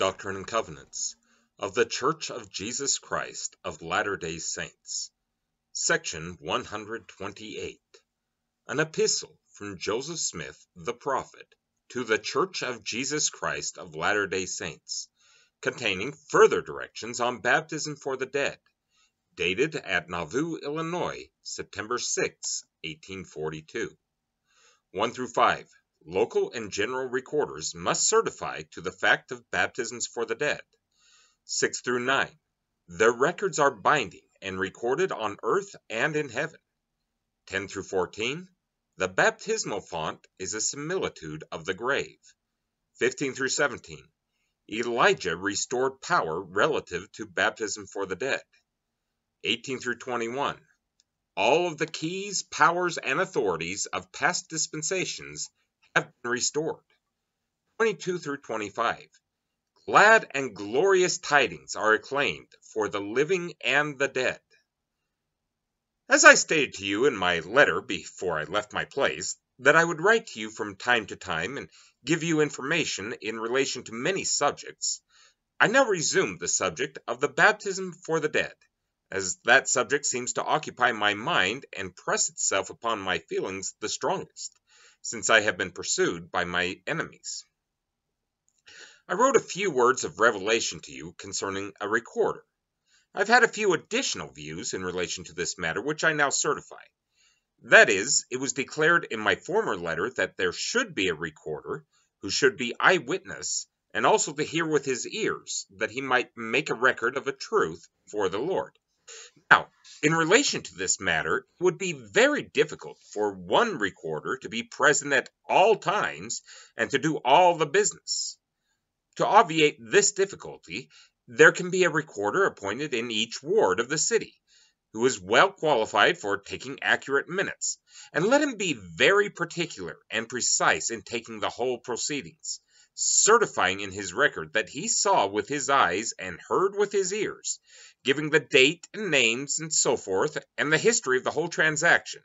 Doctrine and Covenants of the Church of Jesus Christ of Latter day Saints, Section 128. An Epistle from Joseph Smith, the Prophet, to the Church of Jesus Christ of Latter day Saints, containing further directions on baptism for the dead, dated at Nauvoo, Illinois, September 6, 1842. 1 through 5. Local and general recorders must certify to the fact of baptisms for the dead. 6 through 9. Their records are binding and recorded on earth and in heaven. 10 through 14. The baptismal font is a similitude of the grave. 15 through 17. Elijah restored power relative to baptism for the dead. 18 through 21. All of the keys, powers, and authorities of past dispensations have been restored. 22 through 25. Glad and glorious tidings are acclaimed for the living and the dead. As I stated to you in my letter before I left my place, that I would write to you from time to time and give you information in relation to many subjects, I now resume the subject of the baptism for the dead, as that subject seems to occupy my mind and press itself upon my feelings the strongest since I have been pursued by my enemies. I wrote a few words of revelation to you concerning a recorder. I've had a few additional views in relation to this matter which I now certify. That is, it was declared in my former letter that there should be a recorder who should be eyewitness and also to hear with his ears, that he might make a record of a truth for the Lord. Now, in relation to this matter, it would be very difficult for one recorder to be present at all times and to do all the business. To obviate this difficulty, there can be a recorder appointed in each ward of the city, who is well qualified for taking accurate minutes, and let him be very particular and precise in taking the whole proceedings, certifying in his record that he saw with his eyes and heard with his ears, giving the date and names and so forth, and the history of the whole transaction,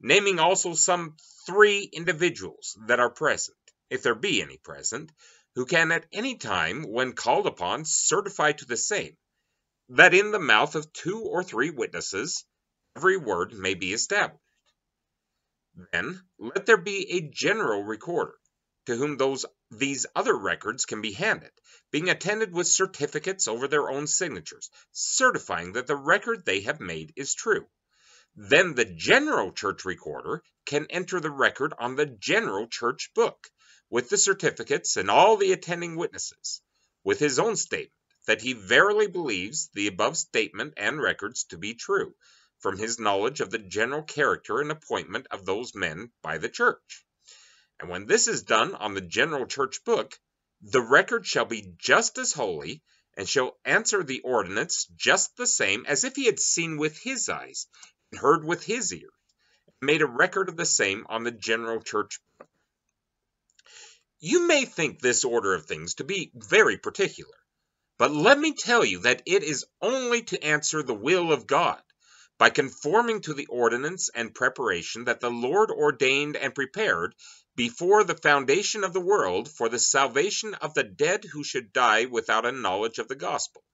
naming also some three individuals that are present, if there be any present, who can at any time, when called upon, certify to the same, that in the mouth of two or three witnesses every word may be established. Then let there be a general recorder, to whom those these other records can be handed, being attended with certificates over their own signatures, certifying that the record they have made is true. Then the general church recorder can enter the record on the general church book, with the certificates and all the attending witnesses, with his own statement that he verily believes the above statement and records to be true, from his knowledge of the general character and appointment of those men by the church. And when this is done on the general church book, the record shall be just as holy, and shall answer the ordinance just the same as if he had seen with his eyes, and heard with his ears, and made a record of the same on the general church book. You may think this order of things to be very particular, but let me tell you that it is only to answer the will of God, by conforming to the ordinance and preparation that the Lord ordained and prepared before the foundation of the world for the salvation of the dead who should die without a knowledge of the gospel.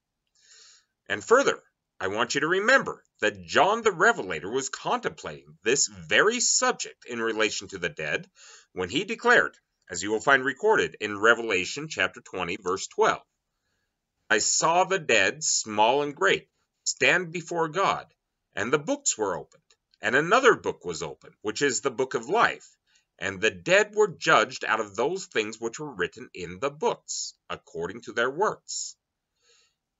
And further, I want you to remember that John the Revelator was contemplating this very subject in relation to the dead when he declared, as you will find recorded in Revelation chapter 20, verse 12, I saw the dead, small and great, stand before God, and the books were opened, and another book was opened, which is the book of life and the dead were judged out of those things which were written in the books, according to their works.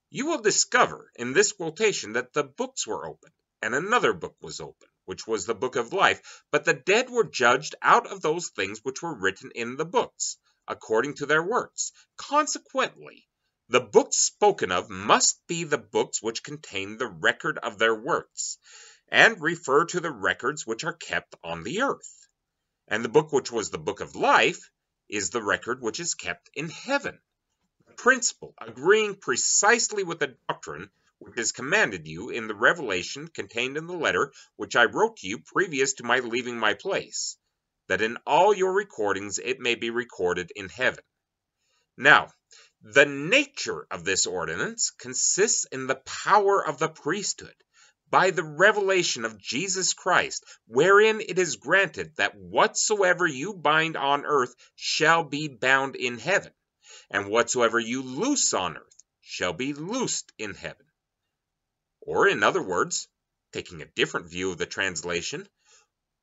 You will discover in this quotation that the books were opened, and another book was opened, which was the book of life, but the dead were judged out of those things which were written in the books, according to their works. Consequently, the books spoken of must be the books which contain the record of their works, and refer to the records which are kept on the earth. And the book which was the book of life is the record which is kept in heaven. Principle agreeing precisely with the doctrine which is commanded you in the revelation contained in the letter which I wrote to you previous to my leaving my place, that in all your recordings it may be recorded in heaven. Now, The nature of this ordinance consists in the power of the priesthood by the revelation of Jesus Christ, wherein it is granted that whatsoever you bind on earth shall be bound in heaven, and whatsoever you loose on earth shall be loosed in heaven. Or, in other words, taking a different view of the translation,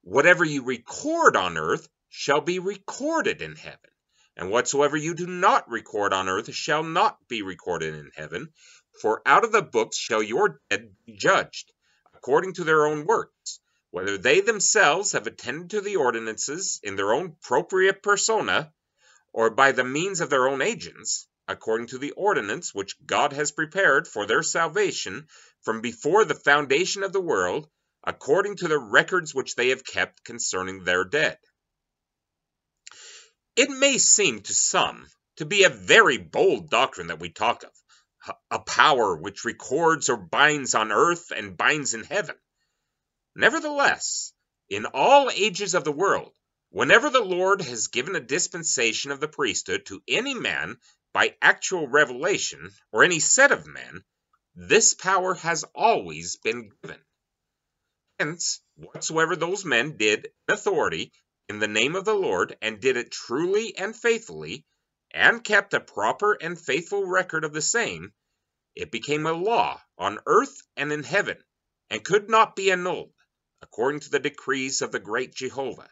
whatever you record on earth shall be recorded in heaven, and whatsoever you do not record on earth shall not be recorded in heaven, for out of the books shall your dead be judged according to their own works, whether they themselves have attended to the ordinances in their own propria persona, or by the means of their own agents, according to the ordinance which God has prepared for their salvation from before the foundation of the world, according to the records which they have kept concerning their dead. It may seem to some to be a very bold doctrine that we talk of, a power which records or binds on earth and binds in heaven. Nevertheless, in all ages of the world, whenever the Lord has given a dispensation of the priesthood to any man by actual revelation, or any set of men, this power has always been given. Hence, whatsoever those men did in authority in the name of the Lord, and did it truly and faithfully, and kept a proper and faithful record of the same, it became a law on earth and in heaven, and could not be annulled, according to the decrees of the great Jehovah.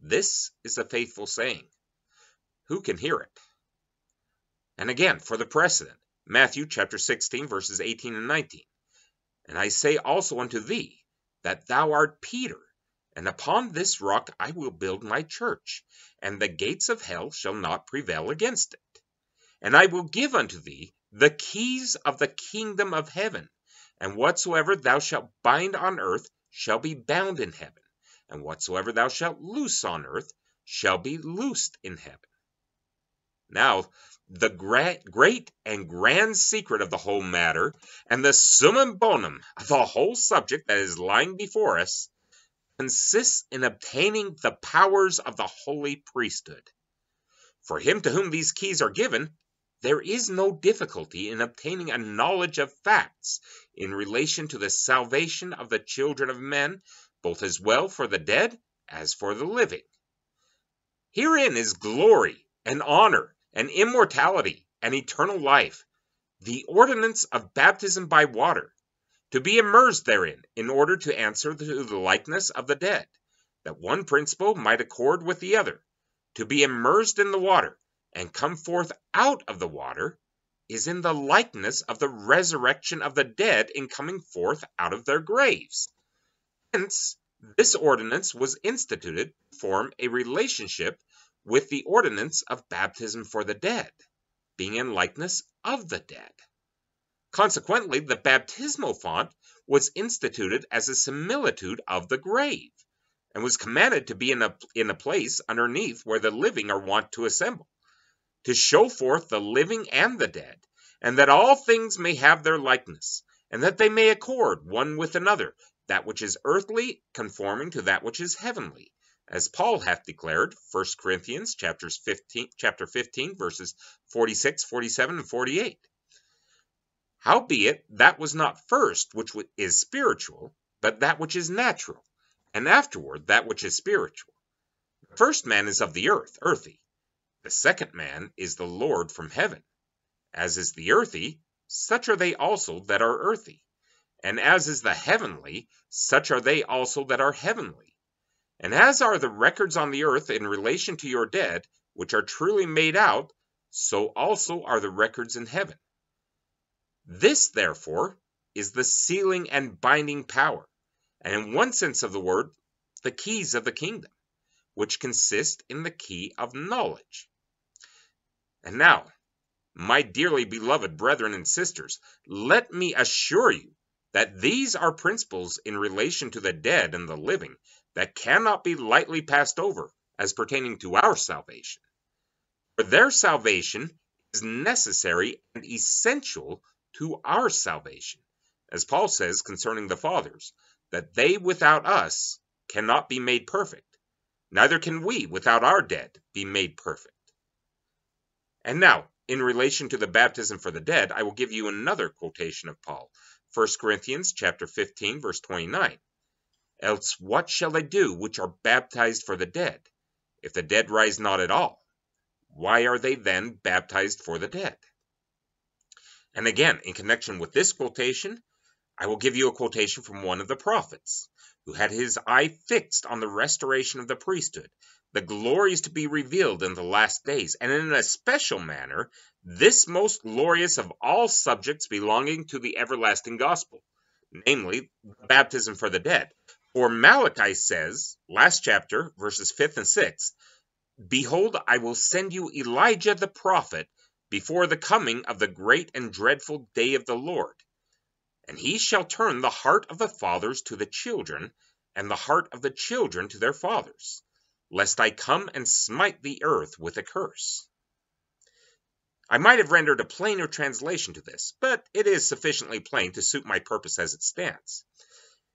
This is a faithful saying. Who can hear it? And again, for the precedent, Matthew chapter 16, verses 18 and 19. And I say also unto thee, that thou art Peter, and upon this rock I will build my church, and the gates of hell shall not prevail against it. And I will give unto thee the keys of the kingdom of heaven, and whatsoever thou shalt bind on earth shall be bound in heaven, and whatsoever thou shalt loose on earth shall be loosed in heaven. Now, the great and grand secret of the whole matter, and the summum bonum of the whole subject that is lying before us, consists in obtaining the powers of the holy priesthood. For him to whom these keys are given, there is no difficulty in obtaining a knowledge of facts in relation to the salvation of the children of men, both as well for the dead as for the living. Herein is glory and honor and immortality and eternal life, the ordinance of baptism by water, to be immersed therein in order to answer to the likeness of the dead, that one principle might accord with the other, to be immersed in the water, and come forth out of the water, is in the likeness of the resurrection of the dead in coming forth out of their graves. Hence, this ordinance was instituted to form a relationship with the ordinance of baptism for the dead, being in likeness of the dead. Consequently, the baptismal font was instituted as a similitude of the grave, and was commanded to be in a, in a place underneath where the living are wont to assemble, to show forth the living and the dead, and that all things may have their likeness, and that they may accord one with another, that which is earthly conforming to that which is heavenly, as Paul hath declared, 1 Corinthians chapters 15, chapter 15, verses 46, 47, and 48. Howbeit, that was not first which is spiritual, but that which is natural, and afterward that which is spiritual. The first man is of the earth, earthy. The second man is the Lord from heaven. As is the earthy, such are they also that are earthy. And as is the heavenly, such are they also that are heavenly. And as are the records on the earth in relation to your dead, which are truly made out, so also are the records in heaven. This, therefore, is the sealing and binding power, and in one sense of the word, the keys of the kingdom, which consist in the key of knowledge. And now, my dearly beloved brethren and sisters, let me assure you that these are principles in relation to the dead and the living that cannot be lightly passed over as pertaining to our salvation. For their salvation is necessary and essential to our salvation, as Paul says concerning the fathers, that they without us cannot be made perfect, neither can we without our dead be made perfect. And now, in relation to the baptism for the dead, I will give you another quotation of Paul. 1 Corinthians chapter 15 verse 29. Else what shall they do which are baptized for the dead, if the dead rise not at all? Why are they then baptized for the dead? And again, in connection with this quotation, I will give you a quotation from one of the prophets, who had his eye fixed on the restoration of the priesthood, the glories to be revealed in the last days, and in a special manner, this most glorious of all subjects belonging to the everlasting gospel, namely, the baptism for the dead. For Malachi says, last chapter, verses 5th and 6th, Behold, I will send you Elijah the prophet before the coming of the great and dreadful day of the Lord. And he shall turn the heart of the fathers to the children, and the heart of the children to their fathers, lest I come and smite the earth with a curse. I might have rendered a plainer translation to this, but it is sufficiently plain to suit my purpose as it stands.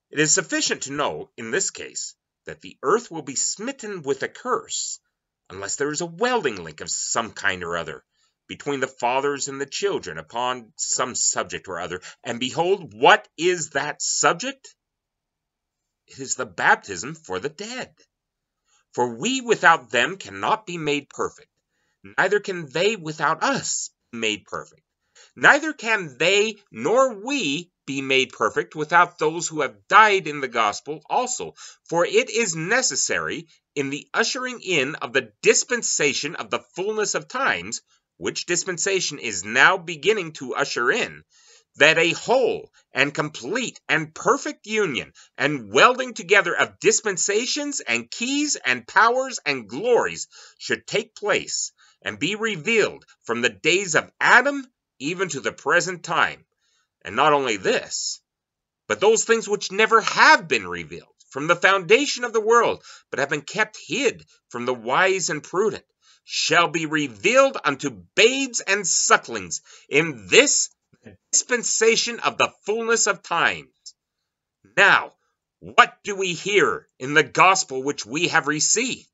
It is sufficient to know, in this case, that the earth will be smitten with a curse, unless there is a welding link of some kind or other between the fathers and the children upon some subject or other. And behold, what is that subject? It is the baptism for the dead. For we without them cannot be made perfect, neither can they without us be made perfect. Neither can they nor we be made perfect without those who have died in the gospel also. For it is necessary, in the ushering in of the dispensation of the fullness of times, which dispensation is now beginning to usher in, that a whole and complete and perfect union and welding together of dispensations and keys and powers and glories should take place and be revealed from the days of Adam even to the present time. And not only this, but those things which never have been revealed from the foundation of the world, but have been kept hid from the wise and prudent, shall be revealed unto babes and sucklings in this dispensation of the fullness of times. Now, what do we hear in the gospel which we have received?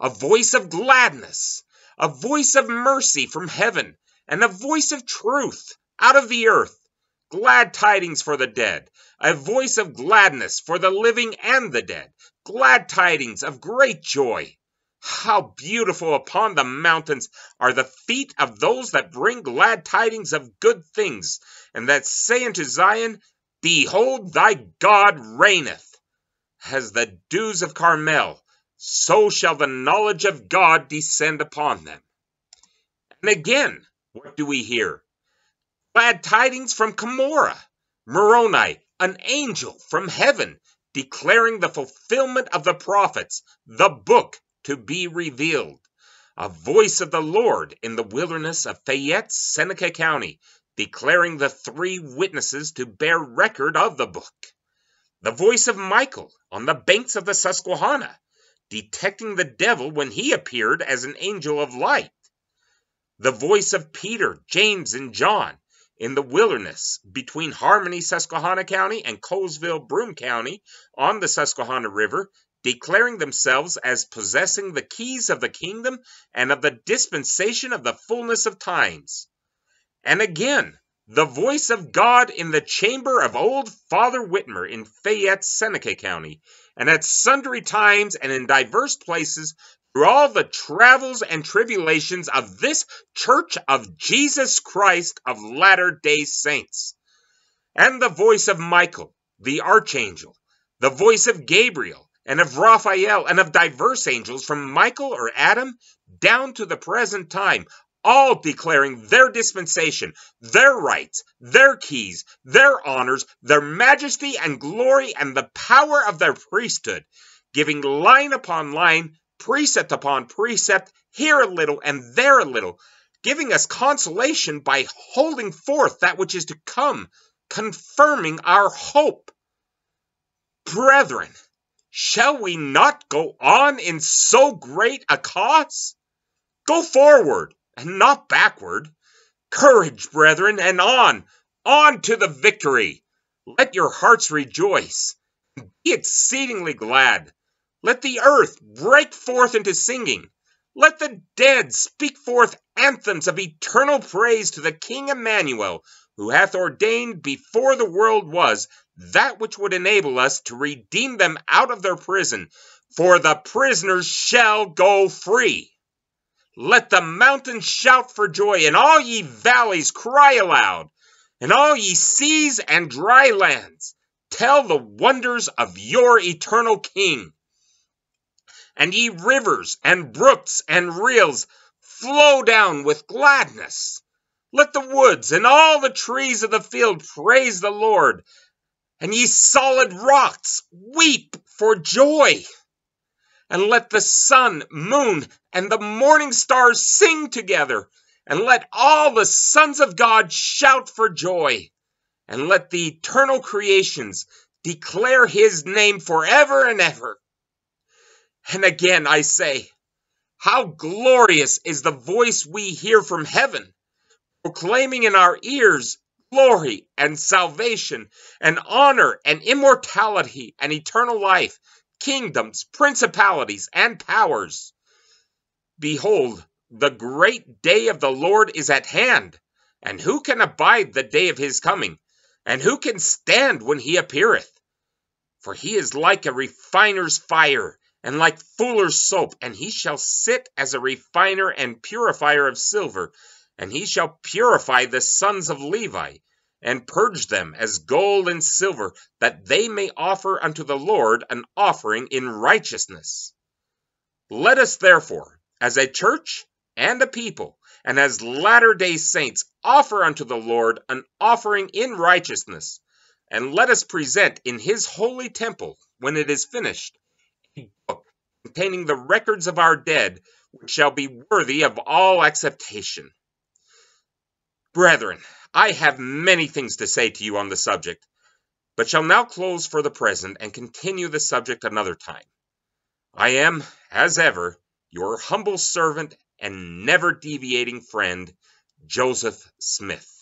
A voice of gladness, a voice of mercy from heaven, and a voice of truth out of the earth glad tidings for the dead, a voice of gladness for the living and the dead, glad tidings of great joy. How beautiful upon the mountains are the feet of those that bring glad tidings of good things, and that say unto Zion, Behold, thy God reigneth. As the dews of Carmel, so shall the knowledge of God descend upon them. And again, what do we hear? Glad tidings from Cumorah, Moroni, an angel from heaven, declaring the fulfillment of the prophets, the book to be revealed. A voice of the Lord in the wilderness of Fayette, Seneca County, declaring the three witnesses to bear record of the book. The voice of Michael on the banks of the Susquehanna, detecting the devil when he appeared as an angel of light. The voice of Peter, James, and John, in the wilderness between Harmony, Susquehanna County and Colesville, Broome County on the Susquehanna River, declaring themselves as possessing the keys of the kingdom and of the dispensation of the fullness of times. And again, the voice of God in the chamber of old Father Whitmer in Fayette, Seneca County, and at sundry times and in divers places through all the travels and tribulations of this church of Jesus Christ of Latter day Saints. And the voice of Michael, the archangel, the voice of Gabriel, and of Raphael, and of diverse angels from Michael or Adam down to the present time, all declaring their dispensation, their rights, their keys, their honors, their majesty and glory, and the power of their priesthood, giving line upon line precept upon precept, here a little and there a little, giving us consolation by holding forth that which is to come, confirming our hope. Brethren, shall we not go on in so great a cause? Go forward and not backward. Courage, brethren, and on, on to the victory. Let your hearts rejoice. And be exceedingly glad. Let the earth break forth into singing. Let the dead speak forth anthems of eternal praise to the King Immanuel, who hath ordained before the world was that which would enable us to redeem them out of their prison, for the prisoners shall go free. Let the mountains shout for joy, and all ye valleys cry aloud, and all ye seas and dry lands tell the wonders of your eternal King. And ye rivers and brooks and rills flow down with gladness. Let the woods and all the trees of the field praise the Lord, and ye solid rocks weep for joy. And let the sun, moon, and the morning stars sing together, and let all the sons of God shout for joy, and let the eternal creations declare his name forever and ever. And again I say, how glorious is the voice we hear from heaven, proclaiming in our ears glory and salvation and honor and immortality and eternal life, kingdoms, principalities, and powers. Behold, the great day of the Lord is at hand, and who can abide the day of his coming? And who can stand when he appeareth? For he is like a refiner's fire, and like fuller's soap, and he shall sit as a refiner and purifier of silver, and he shall purify the sons of Levi, and purge them as gold and silver, that they may offer unto the Lord an offering in righteousness. Let us therefore, as a church and a people, and as latter day saints, offer unto the Lord an offering in righteousness, and let us present in his holy temple, when it is finished, a book containing the records of our dead, which shall be worthy of all acceptation. Brethren, I have many things to say to you on the subject, but shall now close for the present and continue the subject another time. I am, as ever, your humble servant and never deviating friend, Joseph Smith.